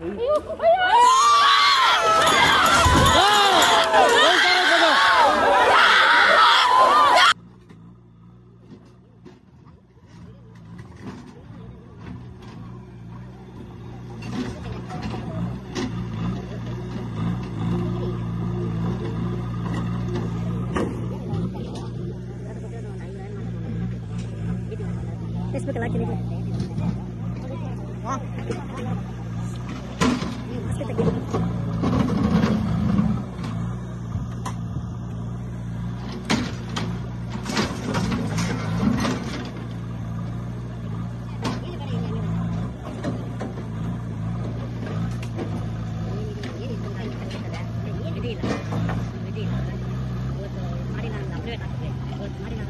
Facebook lagi nih. Mas kita gitu. ありがとう。